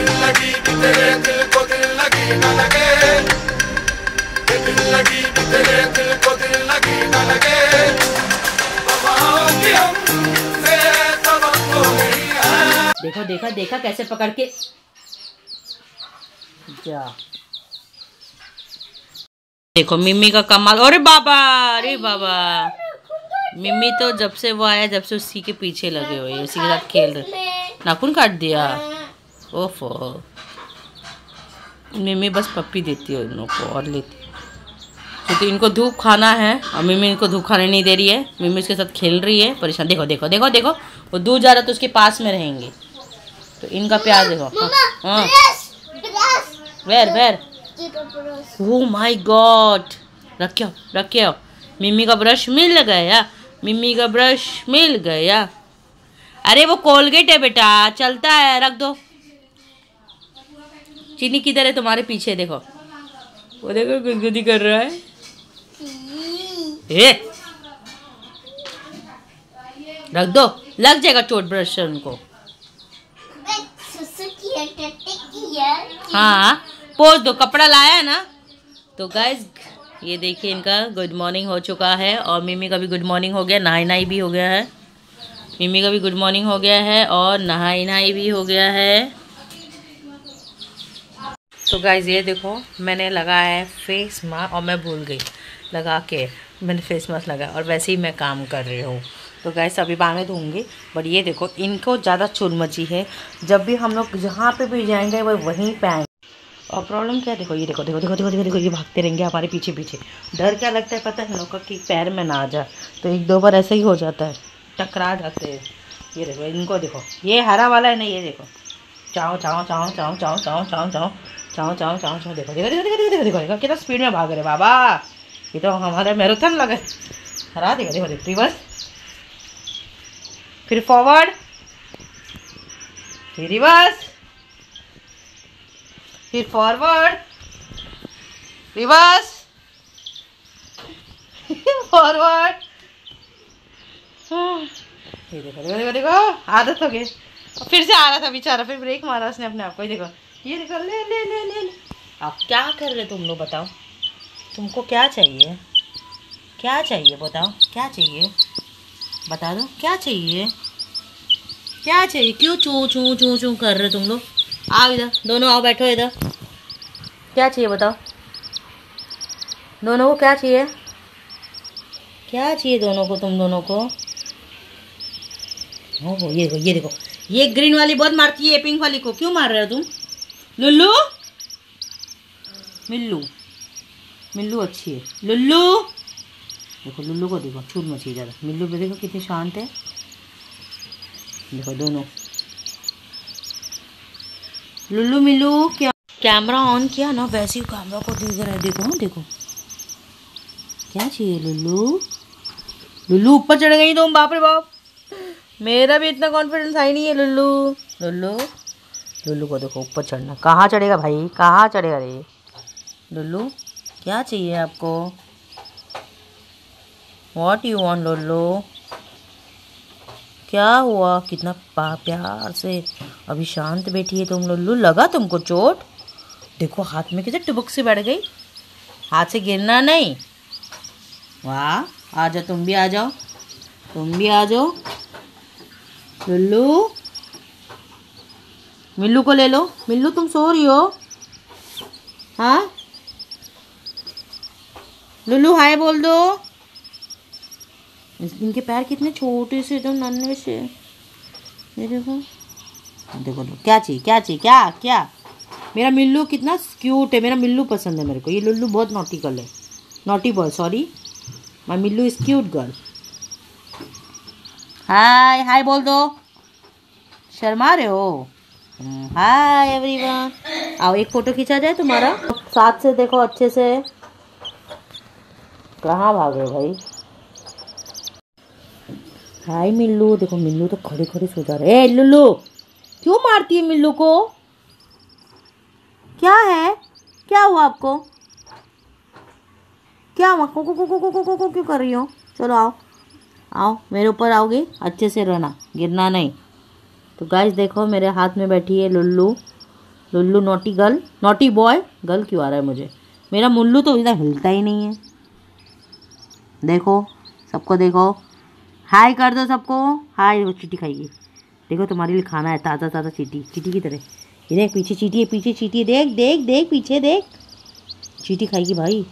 लगी कि तेरे दिल को दिल लगी न लगे। ये दिल लगी कि तेरे दिल को दिल लगी न लगे। है। देखो देखा देखा कैसे पकड़ के। जा। देखो मिम्मी का कमाल। अरे बाबा अरे बाबा। मिम्मी तो जब से वो आया जब से उसी के पीछे लगे हुए उसी के साथ खेल रहे नाखून काट दिया? ओफो मिम्मी बस पप्पी देती है उन को और लेती क्योंकि इनको धूप खाना है और मिम्मी इनको धूप खाने नहीं दे रही है। मिम्मी उसके साथ खेल रही है। परेशान देखो देखो देखो देखो। वो दूर जा रहा तो उसके पास में रहेंगे। तो इनका प्यार देखो। हाँ। हाँ। वेर वेर। ओ माय गॉड रखियो रखियो मिम्मी का ब्रश मिल गया। मिम्मी का ब्रश मिल गया। अरे वो कोलगेट है बेटा। चलता है। रख दो। चीनी किधर है तुम्हारे पीछे, देखो। वो देखो, गुदगुदी कर रहा है। ए रख दो। लग जाएगा चोट ब्रश उनको। हाँ पोज दो। कपड़ा लाया है ना? तो गाइज़ ये देखिए इनका गुड मॉर्निंग हो चुका है और मिमी का भी गुड मॉर्निंग हो गया नहाई नहाई भी हो गया है। मिमी का भी गुड मॉर्निंग हो गया है और नहाई नहाई भी हो गया है। तो गाइज़ ये देखो, मैंने लगाया है फेस मास्क और मैं भूल गई। लगा के मैंने फेस मास्क लगाया और वैसे ही मैं काम कर रही हूँ। तो गैस अभी बांगे दूँगी बट ये देखो, इनको ज़्यादा चुल मची है। जब भी हम लोग जहाँ पे भी जाएँगे, वो वहीं पे आएँगे। और प्रॉब्लम क्या देखो, ये देखो देखो देखो देखो देखो देखो, ये भागते रहेंगे हमारे पीछे पीछे डर क्या लगता है पता है लोग का कि पैर में ना आ जाए? तो एक दो बार ऐसे ही हो जाता है। टकरा जाते हैं। ये देखो, इनको देखो। ये हरा वाला है ना, ये देखो। चाओ चाओ चाओ चाओ चाओ चाओ चाओ चाओ चाओ चाओ चाओ चाओ देखो देखो देखो देखो देखो देखो देखो कितना स्पीड में भाग रहे बाबा ये तो हमारे मैराथन लगे हरा देखो देखो देखो रिवर्स फिर फॉरवर्ड फिर रिवर्स फिर फॉरवर्ड रिवर्स फॉरवर्ड देखो देखो देखो देखो आदत हो गई और फिर से आ रहा था बेचारा, फिर ब्रेक मारा उसने अपने आप को। देखो, ये देखो, ले ले ले ले आप क्या कर रहे तुम लोग, बताओ। तुमको क्या चाहिए? क्या चाहिए, बताओ, क्या चाहिए? बता दो, क्या चाहिए? क्या चाहिए? क्यों चू चू चू चू कर रहे तुम लोग? आओ इधर, दोनों आओ, बैठो इधर। क्या चाहिए, बताओ? दोनों को क्या चाहिए? क्या चाहिए दोनों को, तुम दोनों को? ओहो, ये देखो ये देखो। ये ग्रीन वाली बहुत मारती है पिंक वाली को। क्यों मार रहे हो तुम? लुल्लू? मिल्लू। मिल्लू अच्छी है। लुल्लू? देखो लुल्लू को देखो छूट मची ज़्यादा। मिल्लू भी देखो कितनी शांत है। देखो दोनों। लुल्लू मिल्लू क्या कैमरा ऑन किया ना वैसे ही कैमरा को देख रहा है। देखो हाँ, देखो। क्या चाहिए लुल्लू? लुल्लू ऊपर चढ़ गई तुम बाप रे बाप। मेरा भी इतना कॉन्फिडेंस है नहीं है, लुल्लू। लुल्लू? लुल्लू को देखो, ऊपर चढ़ना। कहाँ चढ़ेगा भाई? कहाँ चढ़ेगा रे? लुल्लू, क्या चाहिए आपको? What you want Lullu? क्या हुआ? कितना प्यार से अभी शांत बैठी है तुम, लुल्लू? लगा तुमको चोट? देखो, हाथ में कैसे टुबक से बैठ गई। हाथ से गिरना नहीं। वाह, आ जाओ, तुम भी आ जाओ। तुम भी आ जाओ। लुल्लू मिल्लू को ले लो। मिल्लू, तुम सो रही हो। हाँ? लुल्लू हाय बोल दो। इनके पैर कितने छोटे से, एकदम नन्हे से। देखो। देखो देखो। क्या चाहिए क्या चाहिए क्या क्या? मेरा मिल्लू कितना क्यूट है। मेरा मिल्लू पसंद है मेरे को। ये लुल्लू बहुत नोटी गर्ल है। Naughty boy sorry my Millu is cute girl hi hi बोल दो शर्मा रहे हो हाय एवरीवन आओ एक फ़ोटो खींचा जाए तुम्हारा साथ से देखो अच्छे से कहाँ भागे भाई हाय मिल्लू देखो मिल्लू तो खड़े खड़े सो जा रहे ए लुल्लू क्यों मारती है मिल्लू को क्या है क्या हुआ आपको क्या हुआ को को को को को को को क्यों कर रही हो चलो आओ आओ, मेरे ऊपर आओगे? अच्छे से रहना, गिरना नहीं। तो गाइस देखो, मेरे हाथ में बैठी है Lullu. Lullu naughty girl naughty boy girl क्यों आ रहा है मुझे? मेरा मुल्लू तो इधर हिलता ही नहीं है। देखो, सबको देखो। हाय कर दो सबको। हाय वो चीटी खाएगी। देखो, तुम्हारे लिए खाना है, ताज़ा ताज़ा चीटी। चीटी की तरह। ये देख, पीछे चीटी है, पीछे चीटी है। देख देख देख, पीछे देख। चीटी खाएगी भाई।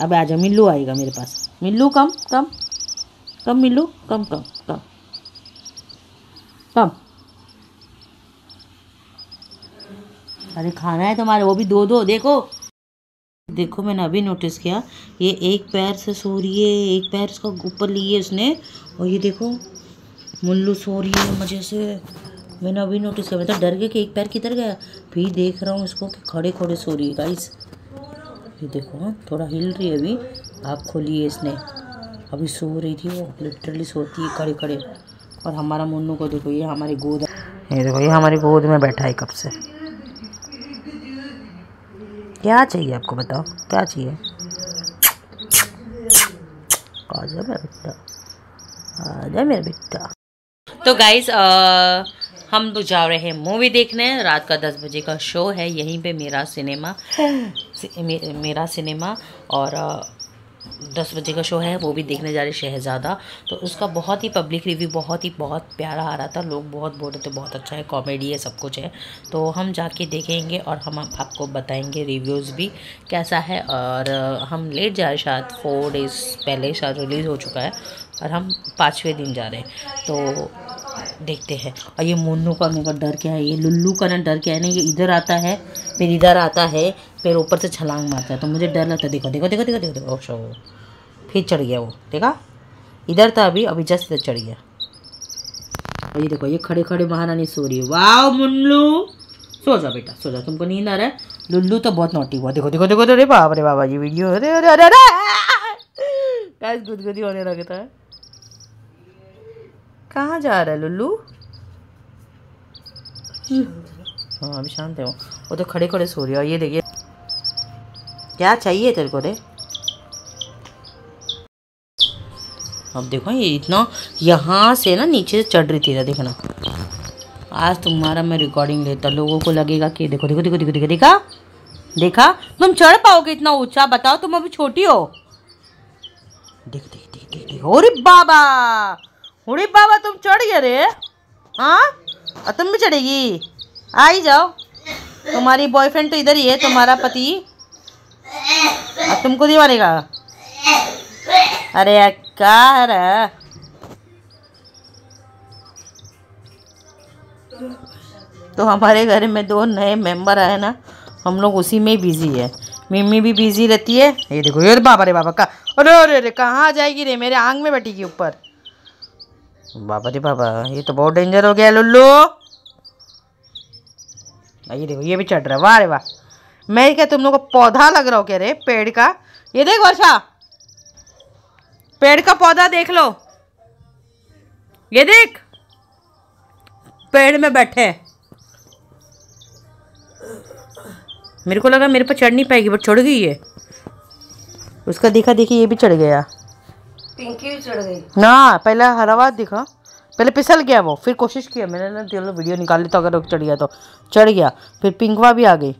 अब आजा मिल्लू आएगा मेरे पास। मिल्लू, कम कम। कम मिल्लू कम कम कम कम अरे, खाना है तुम्हारे, वो भी दो दो, देखो। देखो, मैंने अभी नोटिस किया, ये एक पैर से सो रही है, एक पैर इसका ऊपर लिए उसने और ये देखो, मुल्लू सो रही है मज़े से। मैंने अभी नोटिस किया, मैं तो डर गया कि एक पैर किधर गया। फिर देख रहा हूँ इसको कि खड़े खड़े सो रही है गाइस ये देखो हाँ थोड़ा हिल रही है अभी। आँख खोली है इसने। अभी सो रही थी वो लिटरली सोती है खड़े खड़े। और हमारा मुन्नू को देखो ये हमारी गोद ये देखो ये हमारी गोद में बैठा है कब से। क्या चाहिए आपको बताओ? क्या चाहिए? आजा मेरा बेटा। आजा मेरा बेटा। तो गाइस हम लोग जा रहे हैं मूवी देखने। रात का दस बजे का शो है यहीं पे मेरा सिनेमा मे, मेरा सिनेमा और दस बजे का शो है, वो भी देखने जा रहे शहज़ादा। तो उसका बहुत ही पब्लिक रिव्यू बहुत ही, बहुत प्यारा आ रहा था। लोग बहुत बोल रहे थे, बहुत अच्छा है कॉमेडी है, सब कुछ है। तो हम जाके देखेंगे और हम आपको बताएँगे रिव्यूज़ भी कैसा है। और हम लेट जा रहे शायद फोर डेज़ पहले शायद रिलीज़ हो चुका है। और हम पाँचवें दिन जा रहे हैं। तो देखते हैं। और ये मुन्नू का मेरे को डर क्या है? ये लुल्लू का ना डर क्या है ना, ये इधर आता है, फिर इधर आता है, फिर ऊपर से छलांग मारता है। तो मुझे डर लगता है। देखो देखो देखो देखो देखो देखो शो फिर चढ़ गया वो। देखा? इधर था अभी अभी जस्ट इधर चढ़ गया। और ये देखो, ये खड़े खड़े महारानी सो रही है। वाह मुन्नू! सो जा बेटा, सो जा। तुमको नींद आ रहा है? लुल्लू तो बहुत नोटी हुआ। देखो देखो देखो, अरे बाप रे बाबा ये वीडियो अरे अरे अरे अरे! गुदगुदी होने लगता है कहाँ जा रहा है, लुल्लू? हाँ अभी शांत है वो। वो तो खड़े खड़े सो रही है। ये देखिए। क्या चाहिए तेरे को रे? अब देखो, ये इतना यहाँ से ना नीचे से चढ़ रही थी ना, देखना। आज तुम्हारा मैं रिकॉर्डिंग लेता, लोगों को लगेगा कि देखो देखो देखो देखो देखो, देखा? देखा? तुम चढ़ पाओगे इतना ऊँचा? बताओ, तुम अभी छोटी हो। देख देख देख देख देख। अरे बाबा! अरे बाबा, तुम चढ़ गए रे? हाँ? और तुम भी चढ़ेगी? आ ही जाओ। तुम्हारी बॉयफ्रेंड तो इधर ही है, तुम्हारा पति। और तुमको नहीं मारेगा? अरे क्या है। तो हमारे घर में दो नए मेंबर आए ना, हम लोग उसी में ही बिज़ी है। मिम्मी भी बिज़ी रहती है। ये देखो, ये बाबा रे बाबा का। अरे अरे अरे, कहाँ जाएगी रे? मेरे आंग में बैठेगी ऊपर। बाबा रे बाबा, ये तो बहुत डेंजर हो गया लुल्लू। ये देखो, ये भी चढ़ रहा है, वाह रे वाह। मैं क्या तुम लोग को पौधा लग रहा हो क्या रे? पेड़ का? ये देख वर्षा। पेड़ का पौधा देख लो। ये देख। पेड़ में बैठे। मेरे को लगा मेरे पर चढ़ नहीं पाएगी बट चढ़ गई है उसका देखा, देखी, ये भी चढ़ गया। पिंकी चढ़ गई। ना, पहले हरावा दिखा। पहले फिसल गया वो, फिर कोशिश किया। मैंने ना चलो वीडियो निकाल ली तो अगर चढ़ गया तो। चढ़ गया। फिर पिंकवा भी आ गई।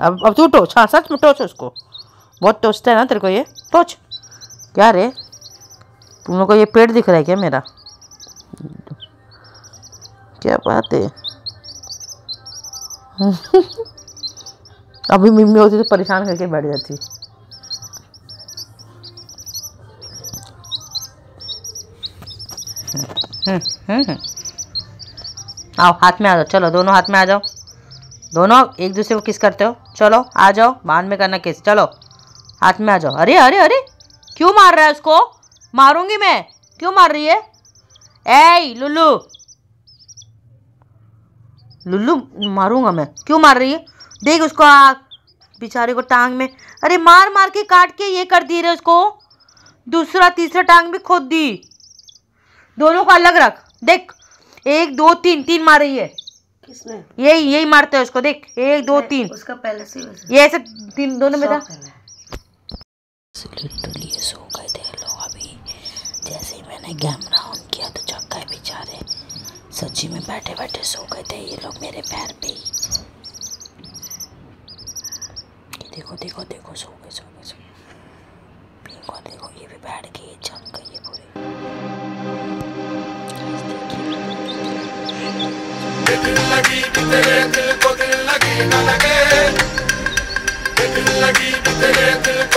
अब अब तू टोच। हाँ सच में टोच उसको। बहुत टोचता है ना तेरे को ये? टोच। क्या रे? तुम लोग को ये पेड़ दिख रहा है क्या मेरा? क्या बात है? अभी मम्मी होती तो परेशान करके बैठ जाती। आओ, हाथ में आ जाओ, चलो, दोनों हाथ में आ जाओ। दोनों एक दूसरे को किस करते हो? चलो, आ जाओ, बाद में करना किस। चलो, हाथ में आ जाओ। अरे अरे अरे, क्यों मार रहा है उसको? मारूँगी मैं। क्यों मार रही है? ए लुल्लू। लुल्लू, मारूँगा मैं। क्यों मार रही है? देख उसको आग बेचारे को टांग में। अरे, मार मार के काट के ये कर दी रे उसको। दूसरा, तीसरा टांग भी खोद दी। दोनों को अलग रख देख। एक दो तीन तीन मार रही है। किसमें? यही यही मारते है उसको देख। एक दो तीन। उसका पहले से ये ऐसे तीन दोनों में था? तो लिए सो गए थे लोग अभी। जैसे ही मैंने कैमरा ऑन किया तो चक्का बेचारे। सच्ची में बैठे बैठे सो गए थे ये लोग मेरे पैर पे ही। देखो देखो देखो सो गए सो दिल लगी भी तेरे दिल को दिल लगी न लगे ये दिल लगी भी तेरे दिल